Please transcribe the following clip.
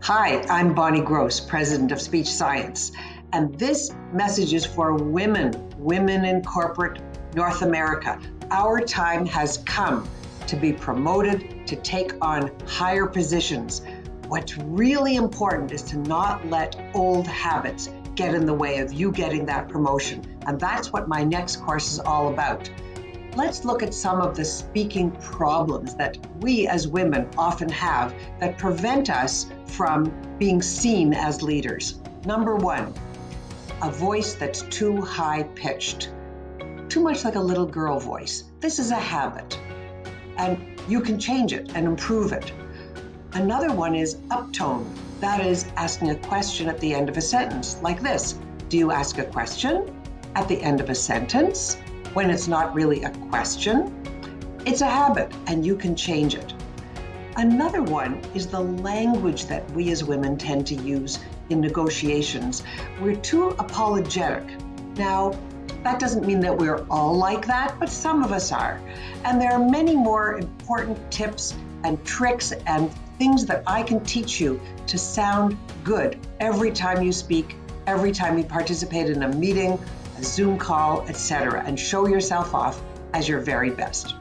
Hi, I'm Bonnie Gross, President of Speech Science, and this message is for women, women in corporate North America. Our time has come to be promoted, to take on higher positions. What's really important is to not let old habits get in the way of you getting that promotion. And that's what my next course is all about. Let's look at some of the speaking problems that we as women often have that prevent us from being seen as leaders. Number one, a voice that's too high pitched, too much like a little girl voice. This is a habit, and you can change it and improve it. Another one is uptone. That is asking a question at the end of a sentence, like this Do you ask a question at the end of a sentence when it's not really a question? It's a habit, and you can change it. Another one is the language that we as women tend to use in negotiations. We're too apologetic. Now, that doesn't mean that we're all like that, but some of us are. And there are many more important tips and tricks and things that I can teach you to sound good every time you speak, every time you participate in a meeting, Zoom call, etc., and show yourself off as your very best.